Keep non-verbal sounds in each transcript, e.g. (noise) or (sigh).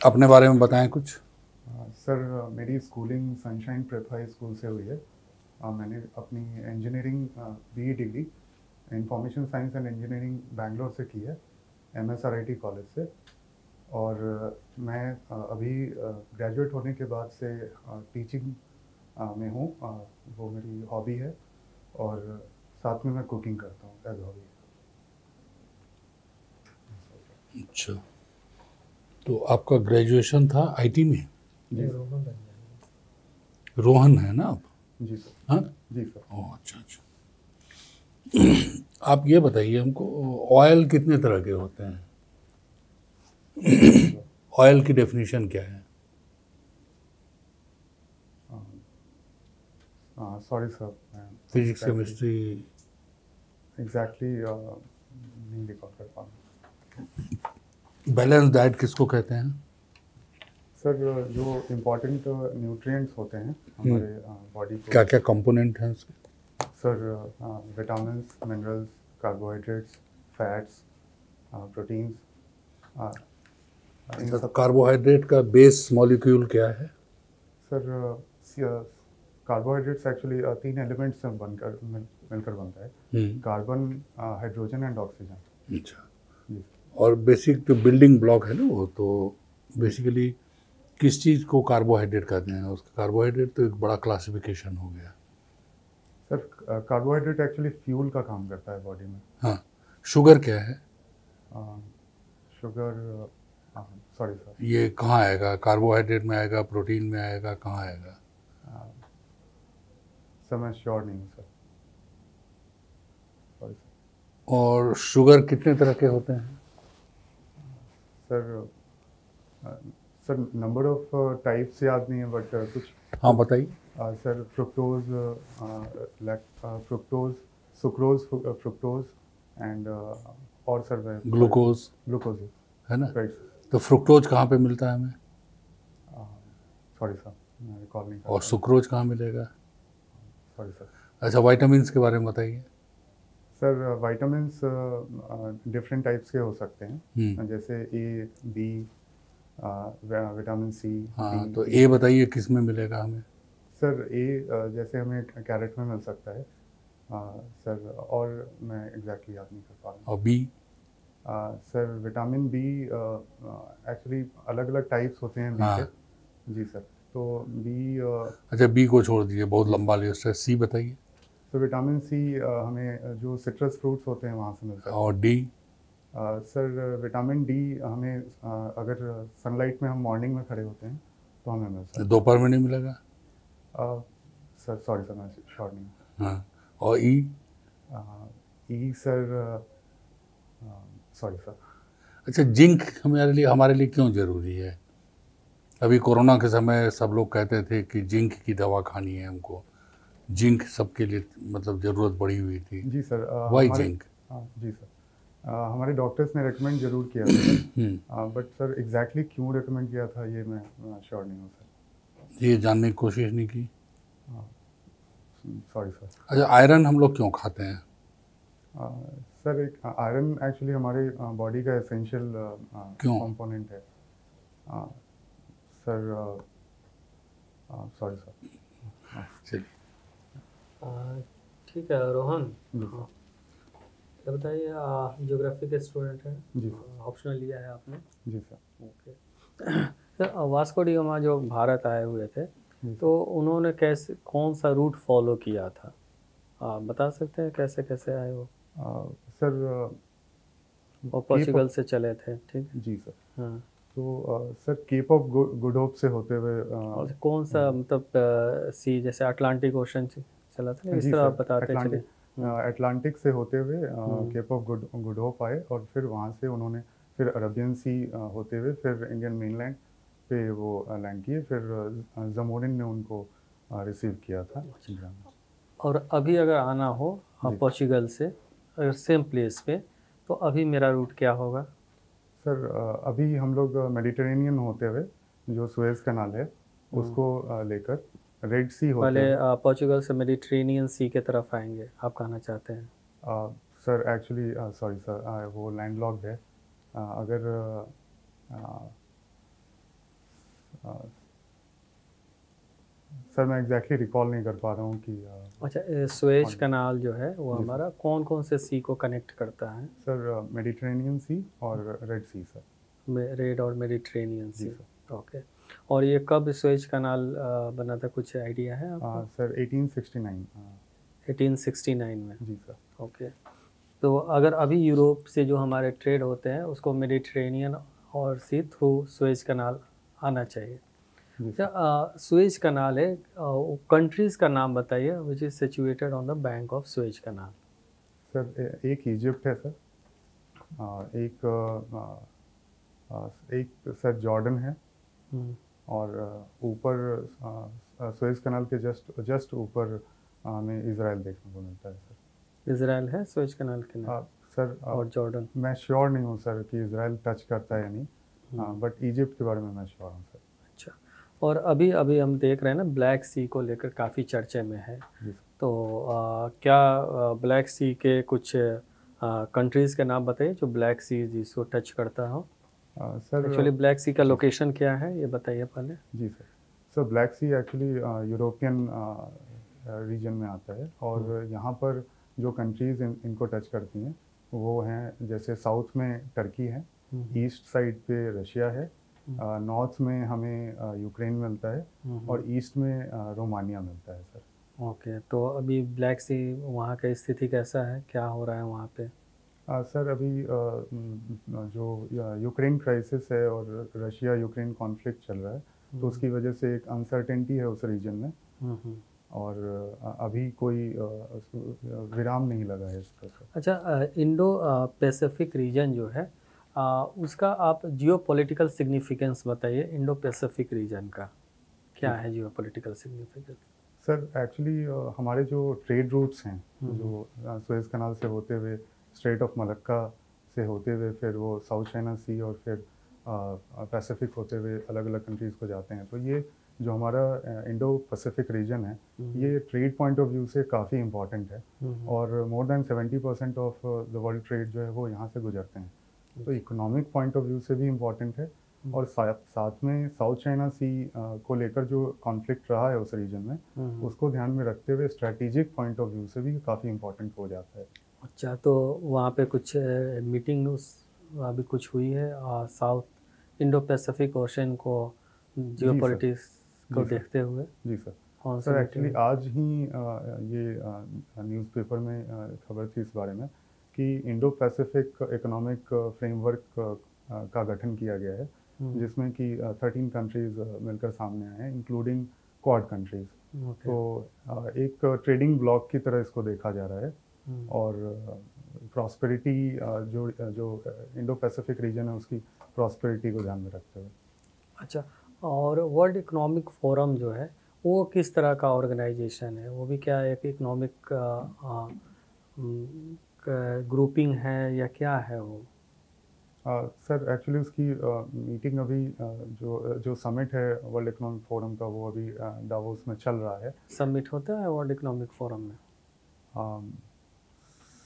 अपने बारे में बताएँ कुछ। सर मेरी schooling Sunshine Prep High School से हुई है। मैंने अपनी engineering B E degree information science and engineering Bangalore से की है M S R I T college से। और मैं अभी ग्रेजुएट होने के बाद से टीचिंग में हूँ। वो मेरी हॉबी है और साथ में मैं कुकिंग करता हूँ एज हॉबी अच्छा। तो आपका ग्रेजुएशन था आईटी में? जी रोहन है ना आप? जी सर। हाँ? जी सर। ओह अच्छा अच्छा। आप ये बताइए हमको ऑयल कितने तरह के होते हैं? ऑयल की डेफिनेशन क्या है? Sorry sir physics chemistry exactly नहीं रिकॉर्ड कर पा रहा बैलेंस डाइट किसको कहते हैं? सर जो इम्पोर्टेंट न्यूट्रिएंट्स होते हैं हमारे बॉडी को। क्या क्या कंपोनेंट हैं उसके? Sir vitamin minerals carbohydrates fats proteins carbohydrate का बेस मॉलिक्यूल क्या है? सर कार्बोहाइड्रेट्स एक्चुअली तीन एलिमेंट्स से बनकर मिलकर बनता है। हम्म, कार्बन हाइड्रोजन एंड ऑक्सीजन अच्छा। जी और बेसिक जो बिल्डिंग ब्लॉक है ना वो तो बेसिकली किस चीज़ को कार्बोहाइड्रेट कहते हैं? उसका कार्बोहाइड्रेट तो एक बड़ा क्लासिफिकेशन हो गया। सर कार्बोहाइड्रेट एक्चुअली फ्यूल का काम करता है बॉडी में। हाँ शुगर क्या है? शुगर सॉरी सर ये कहाँ आएगा? कार्बोहाइड्रेट में आएगा प्रोटीन में आएगा कहाँ आएगा? सर मैं श्योर नहीं सर और शुगर कितने तरह के होते हैं? Sir sir number of types याद नहीं है बट कुछ हाँ बताइए। Sir fructose fructose sucrose fructose and और सर ग्लूकोज ग्लूकोज है ना? राइट तो फ्रुक्टोज कहाँ पे मिलता है हमें? सॉरी सर रिकॉल नहीं और सुक्रोज कहाँ मिलेगा? सॉरी सर अच्छा वाइटामस के बारे में बताइए। सर वाइटामस डिफरेंट टाइप्स के हो सकते हैं। हम्म, जैसे ए बी विटामिन सी हाँ तो ए बताइए किसमें मिलेगा हमें? सर ए जैसे हमें कैरेट में मिल सकता है। Uh, सर और मैं एग्जैक्टली याद नहीं कर पा रहा और बी हूँ सर विटामिन बी एक्चुअली अलग अलग टाइप्स होते हैं बी हाँ। के। जी सर तो बी अच्छा बी को छोड़ दीजिए बहुत लंबा लिस्ट है। सी बताइए। तो विटामिन सी हमें जो सिट्रस फ्रूट्स होते हैं वहाँ से मिलता है। और डी सर विटामिन डी हमें अगर सनलाइट में हम मॉर्निंग में खड़े होते हैं तो हमें मिलता है। दोपहर में नहीं मिलेगा? सर सॉरी सर मैं श्योर नहीं हाँ। और E E sir sorry sir. अच्छा जिंक हमारे लिए हमारे लिए क्यों ज़रूरी है? अभी कोरोना के समय सब लोग कहते थे कि जिंक की दवा खानी है हमको। जिंक सबके लिए मतलब ज़रूरत पड़ी हुई थी। जी सर वाई जिंक? हाँ जी सर Uh, हमारे डॉक्टर्स ने रिकमेंड ज़रूर किया था। बट सर एग्जैक्टली क्यों रिकमेंड किया था ये मैं श्योर नहीं हूँ सर ये जानने की कोशिश नहीं की? सॉरी सर अच्छा आयरन हम लोग क्यों खाते हैं? सर एक आयरन एक्चुअली हमारे बॉडी का एसेंशियल? कंपोनेंट है। सर सॉरी सर चलिए। आ, ठीक है रोहन। जी हाँ। ये बताइए ज्योग्राफी के स्टूडेंट हैं? जी ऑप्शनल लिया है आपने? जी सर। ओके सर वास्को जो भारत आए हुए थे तो उन्होंने कैसे कौन सा रूट फॉलो किया था? आप बता सकते हैं कैसे कैसे आए वो? Uh, सर वो पोर्चुगल से चले थे ठीक? जी सर। हाँ। तो sir Cape of Good Hope से होते हुए कौन सा मतलब सी जैसे अटलांटिक ओशन चला था? इस तरह आप बताते चले। अटलांटिक uh, से होते हुए हम्म। Cape of Good Good Hope आए और फिर वहाँ से उन्होंने फिर अरबियन सी होते हुए फिर इंडियन मेनलैंड पे वो लैंड किए। फिर जमोरिन ने उनको रिसीव किया था। और अभी अगर आना हो हाँ, पोर्चुगल से अगर सेम प्लेस पे तो अभी मेरा रूट क्या होगा? सर अभी हम लोग मेडिटेरेनियन होते हुए जो सुएज कनाल है उसको uh, लेकर रेड सी होते पहले पोर्चुगल से मेडिटेरेनियन सी के तरफ़ आएँगे। आप कहना चाहते हैं? सर एक्चुअली सॉरी सर वो लैंडलॉक्ड है। Uh, अगर सर मैं एग्जैक्टली रिकॉल नहीं कर पा रहा हूँ कि अच्छा स्वेज हाँ कनाल जो है वो हमारा कौन कौन से सी को कनेक्ट करता है? सर मेडिट्रेनियन सी और रेड सी सर। रेड और मेडिट्रेनियन सी। ओके। और ये कब स्वेज कनाल बना था? कुछ आइडिया है आपको? आ, सर 1869 आ, 1869 में? जी सर। ओके। तो अगर अभी यूरोप से जो हमारे ट्रेड होते हैं उसको मेडिट्रेनियन और सी थ्रू स्वेज कनाल आना चाहिए। अच्छा स्वेज कनाल है कंट्रीज़ का नाम बताइए which is situated on the bank of Suez canal sir एक इजिप्ट है सर। एक एक सर जॉर्डन है। और ऊपर सुएज कनाल के जस्ट जस्ट ऊपर हमें इसराइल देखने को मिलता है सर। इसराइल है स्वेज कनाल के आ, सर आ, और जॉर्डन? मैं श्योर नहीं हूँ सर कि इसराइल टच करता है या नहीं। हम्म। बट इजिप्ट के बारे में मैं श्योर हूँ सर। अच्छा। और अभी अभी हम देख रहे हैं ना ब्लैक सी को लेकर काफ़ी चर्चे में है। तो आ, क्या ब्लैक सी के कुछ कंट्रीज़ के नाम बताइए जो ब्लैक सी जिसको टच करता हो? सर एक्चुअली ब्लैक सी का लोकेशन क्या है? ये बताइए पहले। जी sir sir Black Sea actually European region में आता है और यहाँ पर जो कंट्रीज़ इन, इनको टच करती हैं वो हैं जैसे साउथ में टर्की है ईस्ट साइड पे रशिया है नॉर्थ में हमें यूक्रेन मिलता है और ईस्ट में रोमानिया मिलता है सर ओके तो अभी ब्लैक सी वहाँ का स्थिति कैसा है? क्या हो रहा है वहाँ पे? अ, सर अभी म, जो यूक्रेन क्राइसिस है और रशिया यूक्रेन कॉन्फ्लिक्ट चल रहा है तो उसकी वजह से एक अनसर्टेनिटी है उस रीजन में। हम्म, हम्म। और अभी कोई विराम नहीं लगा है इसका सर अच्छा इंडो पैसिफिक रीजन जो है अ, उसका आप जियो पॉलिटिकल सिग्निफिकेंस बताइए इंडो पैसिफिक रीजन का। क्या है geopolitical significance sir actually हमारे जो ट्रेड रूट्स हैं हम्म। जो सुएज कनाल से होते हुए स्ट्रेट ऑफ़ मलक्का से होते हुए फिर वो साउथ चाइना सी और फिर पैसिफिक होते हुए अलग अलग कंट्रीज़ को जाते हैं। तो ये जो हमारा इंडो पैसिफिक रीजन है ये ट्रेड पॉइंट ऑफ़ व्यू से काफ़ी इंपॉर्टेंट है। और more than seventy percent of the world trade जो है वो यहाँ से गुजरते हैं। तो इकोनॉमिक पॉइंट ऑफ़ व्यू से भी इंपॉर्टेंट है। और साथ साथ में साउथ चाइना सी को लेकर जो कॉन्फ्लिक्ट रहा है उस रीजन में उसको ध्यान में रखते हुए स्ट्रेटेजिक पॉइंट ऑफ़ व्यू से भी काफ़ी इम्पोर्टेंट हो जाता है। अच्छा तो वहाँ पे कुछ मीटिंग उस अभी कुछ हुई है और साउथ इंडो पैसिफिक ओशन को जियो। को जी देखते हुए? जी सर। कौन सर एक्चुअली आज ही ये न्यूज़पेपर में खबर थी इस बारे में कि इंडो पैसिफिक इकोनॉमिक फ्रेमवर्क का गठन किया गया है हम्म, जिसमें कि थर्टीन कंट्रीज़ मिलकर सामने आए हैं इंक्लूडिंग क्वाड कंट्रीज़ तो एक ट्रेडिंग ब्लॉक की तरह इसको देखा जा रहा है। और प्रॉस्पेरिटी जो जो इंडो पैसिफिक रीजन है उसकी प्रॉस्पेरिटी को ध्यान में रखते हुए। अच्छा और वर्ल्ड इकोनॉमिक फोरम जो है वो किस तरह का ऑर्गेनाइजेशन है? वो भी क्या एक इकोनॉमिक ग्रुपिंग है या क्या है वो? सर एक्चुअली उसकी मीटिंग uh, अभी अ, जो जो समिट है वर्ल्ड इकोनॉमिक फोरम का वो अभी डावोस में चल रहा है। सबमिट होता है वर्ल्ड इकोनॉमिक फोरम में?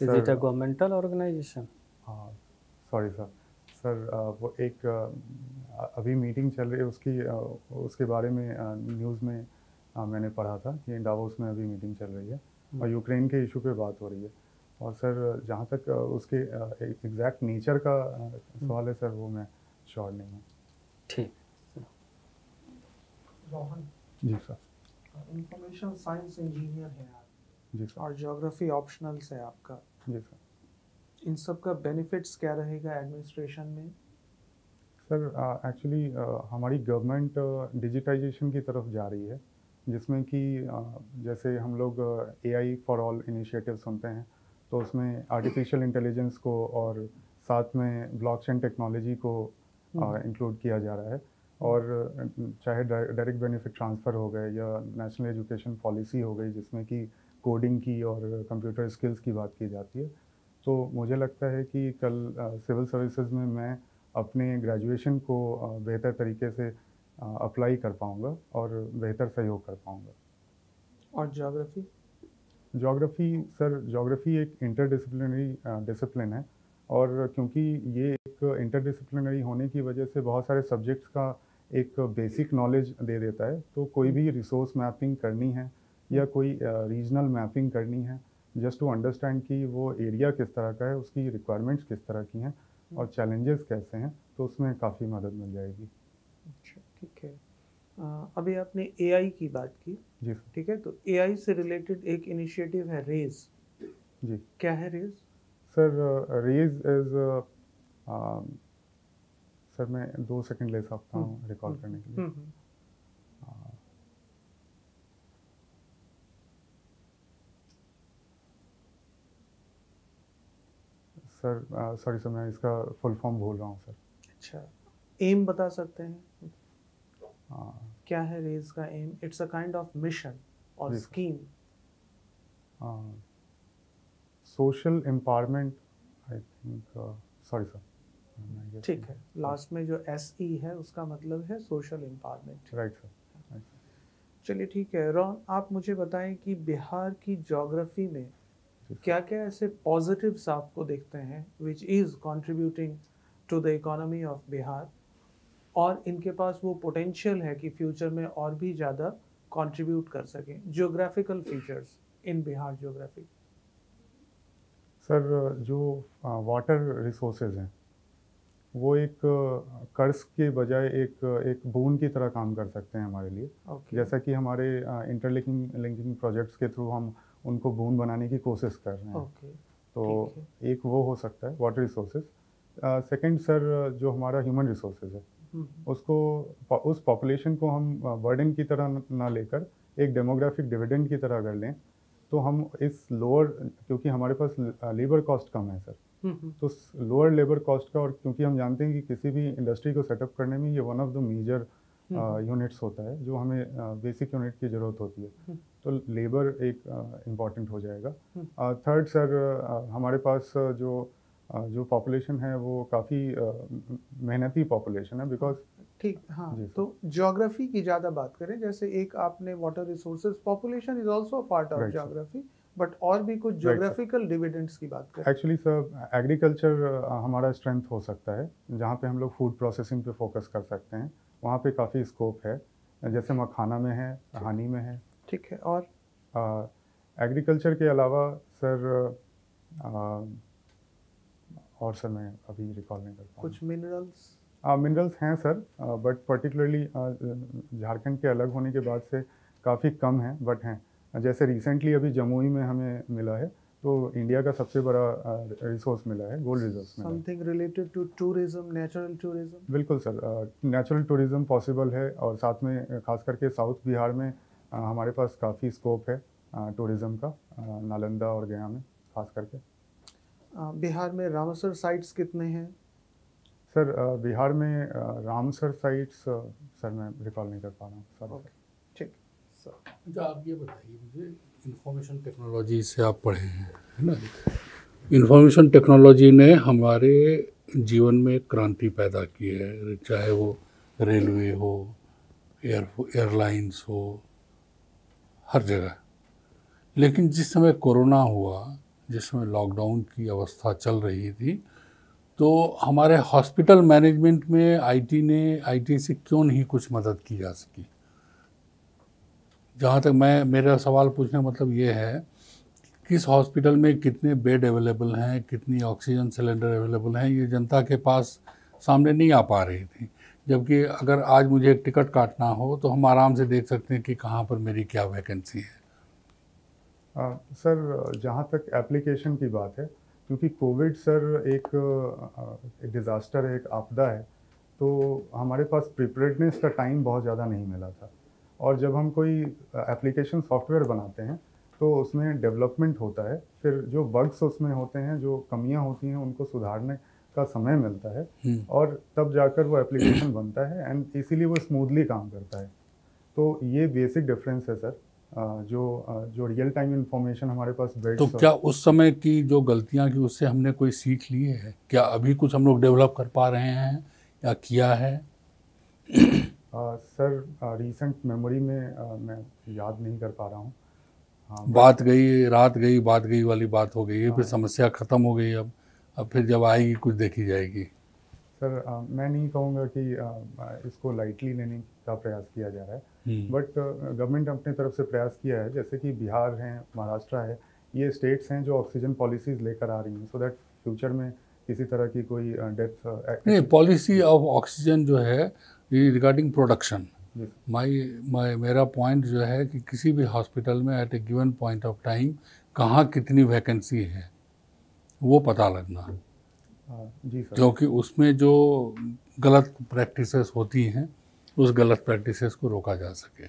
Is sir, it a governmental organisation हाँ सॉरी सर सर वो एक अ, अभी मीटिंग चल रही है उसकी अ, उसके बारे में न्यूज़ में मैंने पढ़ा था कि डावोस में अभी मीटिंग चल रही है और यूक्रेन के इशू पे बात हो रही है। और सर जहाँ तक उसके एग्जैक्ट नेचर का अ, सवाल है सर वो मैं श्योर नहीं हूँ। ठीक। रोहन जी सर इंफॉर्मेशन साइंस इंजीनियर है आप। जी सर। और ज्योग्राफी ऑप्शनल है आपका। जी सर। इन सब का बेनिफिट्स क्या रहेगा एडमिनिस्ट्रेशन में? सर एक्चुअली हमारी गवर्नमेंट डिजिटाइजेशन की तरफ़ जा रही है जिसमें कि जैसे हम लोग A I for all initiative सुनते हैं तो उसमें आर्टिफिशियल इंटेलिजेंस को और साथ में ब्लॉकचेन टेक्नोलॉजी को इंक्लूड किया जा रहा है। और चाहे डायरेक्ट बेनिफिट ट्रांसफ़र हो गए या नेशनल एजुकेशन पॉलिसी हो गई जिसमें कि कोडिंग की और कंप्यूटर स्किल्स की बात की जाती है। तो मुझे लगता है कि कल सिविल सर्विसेज़ में मैं अपने ग्रेजुएशन को बेहतर तरीके से अप्लाई कर पाऊँगा और बेहतर सहयोग कर पाऊँगा। और ज्योग्राफी जोग्राफ़ी सर जोग्राफ़ी एक इंटरडिसिप्लिनरी डिसिप्लिन है और क्योंकि ये एक इंटरडिसिप्लिनरी होने की वजह से बहुत सारे सब्जेक्ट्स का एक बेसिक नॉलेज दे देता है तो कोई भी रिसोर्स मैपिंग करनी है या कोई रीजनल मैपिंग करनी है जस्ट टू अंडरस्टैंड कि वो एरिया किस तरह का है उसकी रिक्वायरमेंट्स किस तरह की हैं और चैलेंजेस कैसे हैं तो उसमें काफ़ी मदद मिल जाएगी। अच्छा ठीक है। अ, अभी आपने एआई की बात की। जी ठीक है तो एआई से रिलेटेड एक इनिशिएटिव है रेज जी। क्या है RAISE sir RAISE is sir मैं दो सेकंड ले सकता हूँ हम्म, रिकॉल हम्म, करने के लिए। सर सॉरी सर मैं इसका फुल फॉर्म भूल रहा हूँ सर। अच्छा। एम बता सकते हैं? हाँ, क्या है रेज का M it's a kind of mission और scheme social empowerment I think sorry. Sir ठीक है। लास्ट में जो एस ई है उसका मतलब है सोशल एम्पावरमेंट राइट सर चलिए ठीक है। रॉन आप मुझे बताएँ कि बिहार की ज्योग्राफी में। क्या क्या ऐसे पॉजिटिव्स आपको देखते हैं which is contributing to the economy of Bihar और इनके पास वो पोटेंशियल है कि फ्यूचर में और भी ज़्यादा कंट्रीब्यूट कर सकें। Geographical features in Bihar geography sir जो वाटर रिसोर्सेज हैं वो एक कर्ज के बजाय एक एक बून की तरह काम कर सकते हैं हमारे लिए। ओके जैसा कि हमारे इंटरलिंकिंग लिंकिंग प्रोजेक्ट्स के थ्रू हम उनको बूंद बनाने की कोशिश कर रहे हैं। ओके तो एक वो हो सकता है वाटर रिसोर्सेज सेकंड सर जो हमारा ह्यूमन रिसोर्सेज है उसको उस पॉपुलेशन को हम बर्डन की तरह ना लेकर एक डेमोग्राफिक डिविडेंड की तरह अगर लें तो हम इस लोअर क्योंकि हमारे पास लेबर कॉस्ट कम है सर तो लोअर लेबर कॉस्ट का और क्योंकि हम जानते हैं कि किसी भी इंडस्ट्री को सेटअप करने में ये one of the major units होता है जो हमें बेसिक यूनिट की ज़रूरत होती है हम्म। तो लेबर एक इंपॉर्टेंट हो जाएगा हम्म। थर्ड सर हमारे पास जो जो पॉपुलेशन है वो काफ़ी मेहनती पॉपुलेशन है बिकॉज़ ठीक हाँ तो ज्योग्राफी की ज़्यादा बात करें जैसे एक आपने water resources population is also part of. Geography but और भी कुछ sir. ज्योग्राफिकल डिविडेंड्स की बात करें एक्चुअली सर एग्रीकल्चर हमारा स्ट्रेंथ हो सकता है जहाँ पे हम लोग फ़ूड प्रोसेसिंग पे फोकस कर सकते हैं वहाँ पे काफ़ी स्कोप है। जैसे मखाना में है हानी में है। ठीक है और? एग्रीकल्चर के अलावा सर अ, और सर मैं अभी रिकॉल नहीं कर कुछ मिनरल्स मिनरल्स हैं सर बट पर्टिकुलरली झारखंड के अलग होने के बाद से काफ़ी कम हैं बट हैं। जैसे रिसेंटली अभी जमुई में हमें मिला है तो इंडिया का सबसे बड़ा रिसोर्स मिला है gold resource something related to tourism natural tourism बिल्कुल सर नेचुरल टूरिज़्म पॉसिबल है और साथ में खास करके साउथ बिहार में अ, हमारे पास काफ़ी स्कोप है टूरिज़्म का अ, नालंदा और गया में खास करके। बिहार में रामसर साइट्स कितने हैं? सर बिहार में रामसर साइट्स सर मैं रिकॉल नहीं कर पा रहा हूँ सॉरी ठीक सर अच्छा आप ये बताइए मुझे इंफॉर्मेशन टेक्नोलॉजी से आप पढ़े हैं, है ना? इंफॉर्मेशन टेक्नोलॉजी ने हमारे जीवन में क्रांति पैदा की है, चाहे वो रेलवे हो एयर एयरलाइंस हो, हर जगह। लेकिन जिस समय कोरोना हुआ, जिस समय लॉकडाउन की अवस्था चल रही थी तो हमारे हॉस्पिटल मैनेजमेंट में आईटी ने आईटी से क्यों नहीं कुछ मदद की जा सकी? जहाँ तक मैं मेरा सवाल पूछने का मतलब ये है किस हॉस्पिटल में कितने बेड अवेलेबल हैं कितनी ऑक्सीजन सिलेंडर अवेलेबल हैं ये जनता के पास सामने नहीं आ पा रही थी। जबकि अगर आज मुझे एक टिकट काटना हो तो हम आराम से देख सकते हैं कि कहाँ पर मेरी क्या वैकेंसी है। अ, सर जहाँ तक एप्लीकेशन की बात है क्योंकि कोविड सर एक एक डिज़ास्टर है एक आपदा है तो हमारे पास प्रिपरेडनेस का टाइम बहुत ज़्यादा नहीं मिला था। और जब हम कोई एप्लीकेशन सॉफ्टवेयर बनाते हैं तो उसमें डेवलपमेंट होता है। फिर जो बग्स उसमें होते हैं जो कमियाँ होती हैं उनको सुधारने का समय मिलता है हम्म। और तब जाकर वो एप्लीकेशन (clears throat) बनता है एंड इसीलिए वो स्मूथली काम करता है। तो ये बेसिक डिफरेंस है सर जो जो रियल टाइम इंफॉर्मेशन हमारे पास तो क्या उस समय की जो गलतियाँ की उससे हमने कोई सीख ली है? क्या अभी कुछ हम लोग डेवलप कर पा रहे हैं या किया है? (clears throat) सर रिसेंट मेमोरी में अ, मैं याद नहीं कर पा रहा हूँ। हाँ बात गई रात गई बात गई वाली बात हो गई है फिर हाँ। समस्या खत्म हो गई अब अब फिर जब आएगी कुछ देखी जाएगी। सर अ, मैं नहीं कहूँगा कि अ, इसको लाइटली लेने का प्रयास किया जा रहा है। हम्म, बट गवर्नमेंट अपने तरफ़ से प्रयास किया है जैसे कि बिहार है महाराष्ट्र है ये स्टेट्स हैं जो ऑक्सीजन पॉलिसीज़ लेकर आ रही हैं सो दैट फ्यूचर में किसी तरह की कोई डेथ नहीं पॉलिसी ऑफ़ ऑक्सीजन जो है रिगार्डिंग प्रोडक्शन माई माई मेरा पॉइंट जो है कि किसी भी हॉस्पिटल में at a given point of time कहाँ कितनी वैकेंसी है वो पता लगना। हाँ, जी सर। क्योंकि उसमें जो गलत प्रैक्टिसेस होती हैं उस गलत प्रैक्टिसेस को रोका जा सके।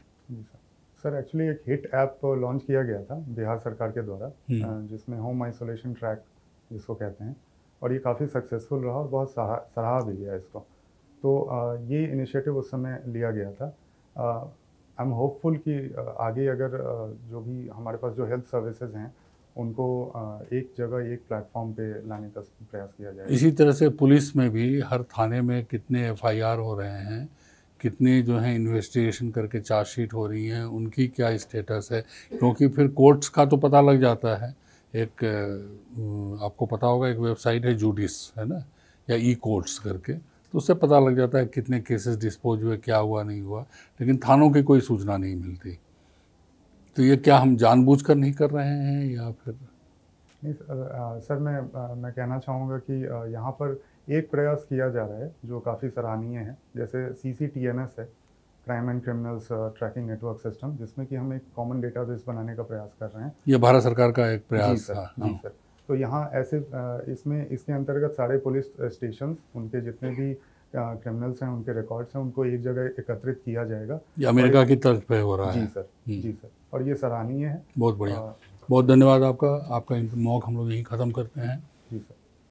सर। एक्चुअली एक हिट ऐप लॉन्च किया गया था बिहार सरकार के द्वारा हम्म। जिसमें होम आइसोलेशन ट्रैक जिसको कहते हैं और ये काफ़ी सक्सेसफुल रहा और बहुत सराहा भी गया इसको। तो ये इनिशिएटिव उस समय लिया गया था। आई एम होपफुल कि आगे अगर जो भी हमारे पास जो हेल्थ सर्विसेज़ हैं, उनको एक जगह, एक प्लेटफॉर्म पे लाने का प्रयास किया जाए। इसी तरह से पुलिस में भी हर थाने में कितने एफआईआर हो रहे हैं, कितने जो हैं इन्वेस्टिगेशन करके चार्जशीट हो रही हैं, उनकी क्या स्टेटस है? क्योंकि फिर कोर्ट्स का तो पता लग जाता है। एक आपको पता होगा, एक वेबसाइट है जूडिस है ना? या ई कोर्ट्स करके। तो उससे पता लग जाता है कितने केसेस डिस्पोज हुए क्या हुआ नहीं हुआ। लेकिन थानों की कोई सूचना नहीं मिलती। तो ये क्या हम जानबूझकर नहीं कर रहे हैं या फिर? नहीं सर सर मैं मैं कहना चाहूँगा कि यहाँ पर एक प्रयास किया जा रहा है जो काफ़ी सराहनीय है। जैसे C C T N S है crime and criminals tracking network system जिसमें कि हम एक कॉमन डेटाबेस बनाने का प्रयास कर रहे हैं। ये भारत सरकार का एक जी प्रयास सर था। जी हाँ। सर। तो यहाँ ऐसे इसमें इसके अंतर्गत सारे पुलिस स्टेशन उनके जितने भी क्रिमिनल्स हैं उनके रिकॉर्ड्स हैं उनको एक जगह एकत्रित किया जाएगा। ये अमेरिका की तर्ज पे हो रहा जी है। सर हम्म। जी सर। और ये सराहनीय है। बहुत बढ़िया। बहुत धन्यवाद आपका। आपका मौक हम लोग यहीं ख़त्म करते हैं। जी सर।